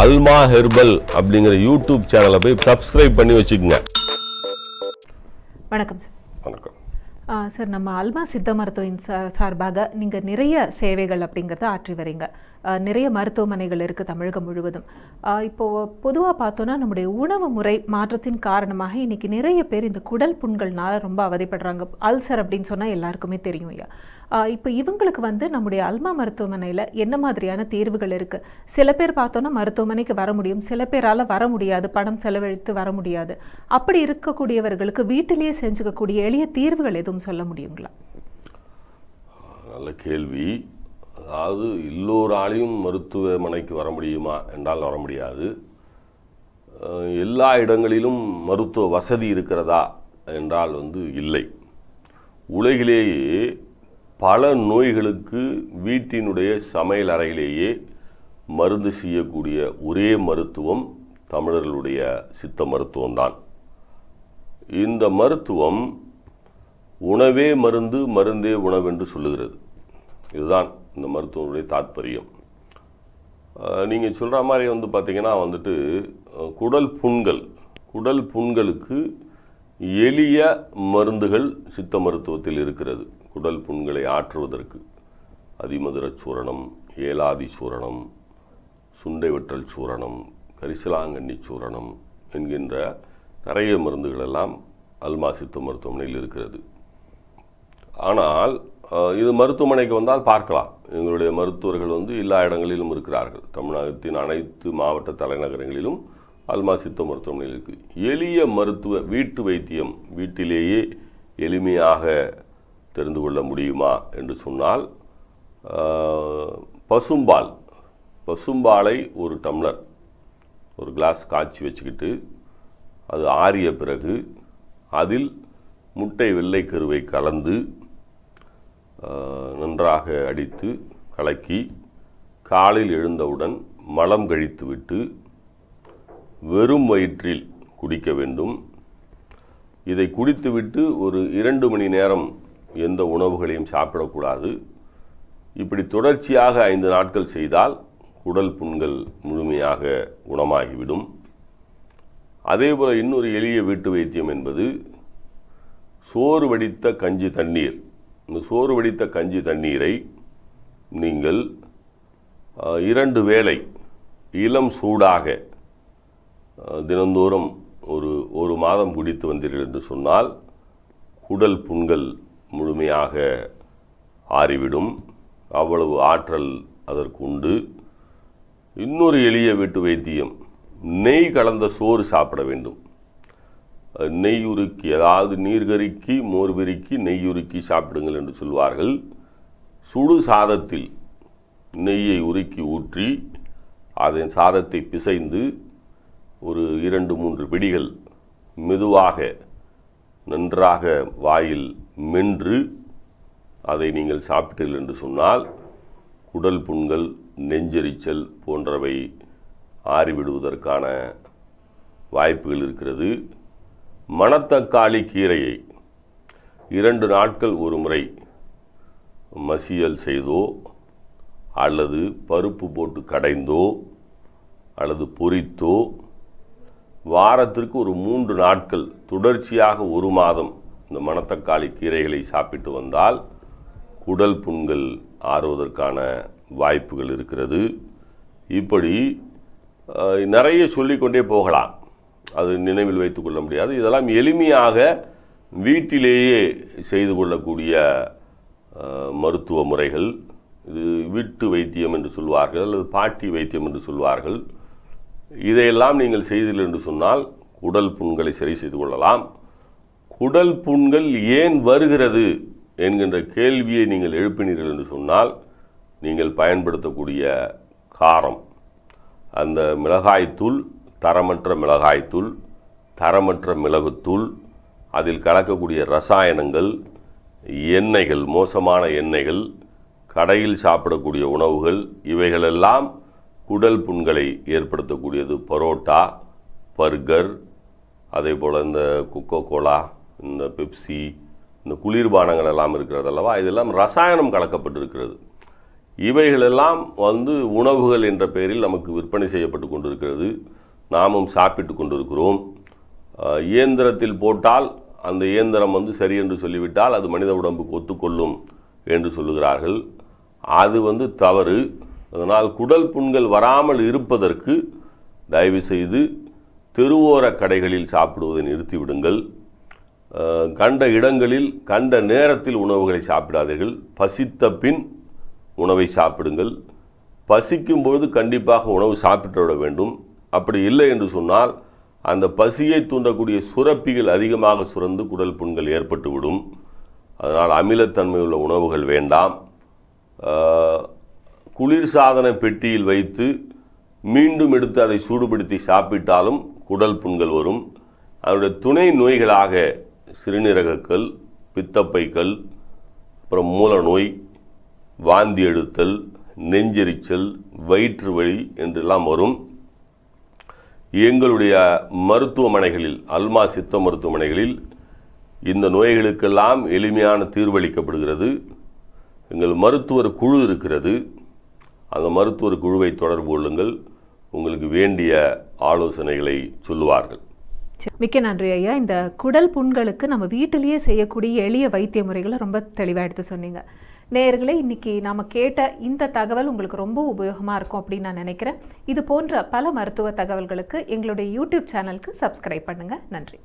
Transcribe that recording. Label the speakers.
Speaker 1: அல்மா herbal அப்படிங்கிற YouTube சேனலை போய் சப்ஸ்கிரைப் பண்ணி வச்சுக்கோங்க.
Speaker 2: வணக்கம் சார் சார் நம்ம அல்மா சித்த மருத்துவின் சா சார்பாக நீங்கள் நிறைய சேவைகள் அப்படிங்கிறத ஆற்றி வரீங்க நிறைய மருத்துவமனைகள் இருக்குது தமிழகம் முழுவதும். இப்போது பொதுவாக பார்த்தோன்னா நம்முடைய உணவு முறை மாற்றத்தின் காரணமாக இன்னைக்கு நிறைய பேர் இந்த குடல் புண்கள்னால் ரொம்ப அவதிப்படுறாங்க. அல்சர் அப்படின்னு சொன்னால் எல்லாருக்குமே தெரியும் ஐயா. இப்போ இவங்களுக்கு வந்து நம்முடைய அல்மா மருத்துவமனையில் என்ன மாதிரியான தீர்வுகள் இருக்குது சில பேர் பார்த்தோன்னா மருத்துவமனைக்கு வர முடியும். சில பேரால் வர முடியாது. பணம் செலவழித்து வர முடியாது. அப்படி இருக்கக்கூடியவர்களுக்கு வீட்டிலேயே செஞ்சுக்கக்கூடிய எளிய தீர்வுகள் எதுவும் சொல்ல முடியுங்களா?
Speaker 1: நல்ல கேள்வி. அதாவது எல்லோராலையும் மருத்துவமனைக்கு வர முடியுமா? என்றால் வர முடியாது. எல்லா இடங்களிலும் மருத்துவ வசதி இருக்கிறதா? என்றால் வந்து இல்லை. உலகிலேயே பல நோய்களுக்கு வீட்டினுடைய சமையல் அறையிலேயே மருந்து செய்யக்கூடிய ஒரே மருத்துவம் தமிழர்களுடைய சித்த மருத்துவம்தான். இந்த மருத்துவம் உணவே மருந்து மருந்தே உணவு என்று சொல்லுகிறது. இதுதான் இந்த மருத்துவனுடைய தாற்பயம் நீங்கள் சொல்கிற மாதிரி வந்து பார்த்தீங்கன்னா வந்துட்டு குடல் புண்கள் குடல் புண்களுக்கு எளிய மருந்துகள் சித்த மருத்துவத்தில் இருக்கிறது. குடல் புண்களை ஆற்றுவதற்கு. அதிமதுர சூரணம் ஏலாதி சூரணம் சுண்டை வெற்றல் சூரணம் கரிசலாங்கண்ணி சூரணம் என்கின்ற நிறைய மருந்துகளெல்லாம் அல்மா சித்த மருத்துவமனையில் இருக்கிறது. ஆனால் இது மருத்துவமனைக்கு வந்தால் பார்க்கலாம். எங்களுடைய மருத்துவர்கள் வந்து எல்லா இடங்களிலும் இருக்கிறார்கள். தமிழகத்தின் அனைத்து மாவட்ட தலைநகரங்களிலும் அல்மா சித்த மருத்துவமனையில் இருக்குது எளிய மருத்துவ வீட்டு வைத்தியம் வீட்டிலேயே எளிமையாக தெரிந்து கொள்ள முடியுமா என்று சொன்னால் பசும்பால். பசும்பாலை ஒரு டம்ளர் ஒரு கிளாஸ் காய்ச்சி வச்சுக்கிட்டு அது ஆறிய பிறகு அதில் முட்டை வெள்ளைக்கருவை கலந்து நன்றாக அடித்து கலக்கி காலில் எழுந்தவுடன் மலம் கழித்துவிட்டு வெறும் வயிற்றில் குடிக்க வேண்டும். இதை குடித்துவிட்டு ஒரு இரண்டு மணி நேரம் எந்த உணவுகளையும் சாப்பிடக்கூடாது. இப்படி தொடர்ச்சியாக ஐந்து நாட்கள் செய்தால் குடல் புண்கள் முழுமையாக குணமாகிவிடும். அதேபோல் இன்னொரு எளிய வீட்டு வைத்தியம் என்பது சோறு வடித்த கஞ்சி தண்ணீர். இந்த சோறு வடித்த கஞ்சி தண்ணீரை நீங்கள் இரண்டு வேளை இளம் சூடாக தினந்தோறும் ஒரு ஒரு மாதம் குடித்து வந்தீர்கள் என்று சொன்னால் குடல் புண்கள் முழுமையாக ஆறிவிடும். அவ்வளவு ஆற்றல் அதற்கு உண்டு. இன்னொரு எளிய வீட்டு வைத்தியம் நெய் கலந்த சோறு சாப்பிட வேண்டும். நெய்யுருக்கி நெய் உருக்கி அதாவது நீர்கறிக்கு மோர் பெருக்கி நெய் உருக்கி சாப்பிடுங்கள் என்று சொல்வார்கள். சுடு சாதத்தில் நெய்யை உருக்கி ஊற்றி அதன் சாதத்தை பிசைந்து ஒரு இரண்டு மூன்று பிடிகள் மெதுவாக நன்றாக வாயில் மென்று அதை நீங்கள் சாப்பிட்டீர்கள் என்று சொன்னால் குடல் புண்கள் நெஞ்செரிச்சல் போன்றவை ஆறிவிடுவதற்கான வாய்ப்புகள் இருக்கிறது. மணத்தக்காளி கீரையை இரண்டு நாட்கள் ஒரு முறை மசியல் செய்தோ அல்லது பருப்பு போட்டு கடைந்தோ அல்லது பொரித்தோ வாரத்திற்கு ஒரு மூன்று நாட்கள் தொடர்ச்சியாக ஒரு மாதம் இந்த மணத்தக்காளி கீரைகளை சாப்பிட்டு வந்தால் குடல் புண்கள் ஆறுவதற்கான வாய்ப்புகள் இருக்கிறது. இப்படி நிறைய சொல்லிக்கொண்டே போகலாம். அது நினைவில் வைத்து கொள்ள முடியாது. இதெல்லாம் எளிமையாக வீட்டிலேயே செய்து கொள்ளக்கூடிய மருத்துவ முறைகள். இது வீட்டு வைத்தியம் என்று சொல்வார்கள் அல்லது பாட்டி வைத்தியம் என்று சொல்வார்கள். இதையெல்லாம் நீங்கள் செய்தீர்கள் என்று சொன்னால் குடல் புண்களை சரி செய்து கொள்ளலாம். குடல் புண்கள் ஏன் வருகிறது என்கின்ற கேள்வியை நீங்கள் எழுப்பினீர்கள் என்று சொன்னால் நீங்கள் பயன்படுத்தக்கூடிய காரம் அந்த மிளகாய்த்தூள் தரமற்ற மிளகாய்த்தூள் தரமற்ற மிளகுத்தூள் அதில் கலக்கக்கூடிய ரசாயனங்கள் எண்ணெய்கள் மோசமான எண்ணெய்கள் கடையில் சாப்பிடக்கூடிய உணவுகள் இவைகளெல்லாம் குடல் புண்களை ஏற்படுத்தக்கூடியது. பரோட்டா பர்கர் அதே போல் இந்த கொக்கோ கோலா இந்த பெப்சி இந்த குளிர்பானங்கள் எல்லாம் இருக்கிறது அல்லவா? இதெல்லாம் ரசாயனம் கலக்கப்பட்டிருக்கிறது. இவைகளெல்லாம் வந்து உணவுகள் என்ற பெயரில் நமக்கு விற்பனை செய்யப்பட்டு கொண்டிருக்கிறது. நாமும் சாப்பிட்டு கொண்டிருக்கிறோம். இயந்திரத்தில் போட்டால் அந்த இயந்திரம் வந்து சரி என்று சொல்லிவிட்டால் அது மனித உடம்புக்கு ஒத்துக்கொள்ளும் என்று சொல்லுகிறார்கள். அது வந்து தவறு. அதனால் குடல் புண்கள் வராமல் இருப்பதற்கு தயவு செய்து தெருவோர கடைகளில் சாப்பிடுவதை நிறுத்திவிடுங்கள். கண்ட இடங்களில் கண்ட நேரத்தில் உணவுகளை சாப்பிடாதீர்கள். பசித்த பின் உணவை சாப்பிடுங்கள். பசிக்கும் பொழுது கண்டிப்பாக உணவு சாப்பிட்டு விட வேண்டும். அப்படி இல்லை என்று சொன்னால் அந்த பசியை தூண்டக்கூடிய சுரப்பிகள் அதிகமாக சுரந்து குடல் புண்கள் ஏற்பட்டுவிடும். அதனால் அமிலத்தன்மை உள்ள உணவுகள் வேண்டாம். குளிர்சாதன பெட்டியில் வைத்து மீண்டும் எடுத்து அதை சூடுபடுத்தி சாப்பிட்டாலும் குடல் புண்கள் வரும். அதனுடைய துணை நோய்களாக சிறுநீரகக்கல் பித்தப்பைக்கல் அப்புறம் மூல நோய் வாந்தி எடுத்தல் நெஞ்செரிச்சல் வயிற்று வலி என்றெல்லாம் வரும். எங்களுடைய மருத்துவமனைகளில் அல்மா சித்த மருத்துவமனைகளில் இந்த நோய்களுக்கெல்லாம் எளிமையான தீர்வளிக்கப்படுகிறது எங்கள் மருத்துவர் குழு இருக்கிறது. அந்த மருத்துவர் குழுவை தொடர்பு கொள்ளுங்கள். உங்களுக்கு வேண்டிய ஆலோசனைகளை சொல்லுவார்கள்.
Speaker 2: மிக்க நன்றி ஐயா. இந்த குடல் புண்களுக்கு நம்ம வீட்டிலேயே செய்யக்கூடிய எளிய வைத்திய முறைகளை ரொம்ப தெளிவாக எடுத்து சொன்னீங்க. நேயர்களே இன்றைக்கி நாம் கேட்ட இந்த தகவல் உங்களுக்கு ரொம்ப உபயோகமாக இருக்கும் அப்படின்னு நான் நினைக்கிறேன். இது போன்ற பல மருத்துவ தகவல்களுக்கு எங்களுடைய யூடியூப் சேனலுக்கு சப்ஸ்கிரைப் பண்ணுங்கள் நன்றி.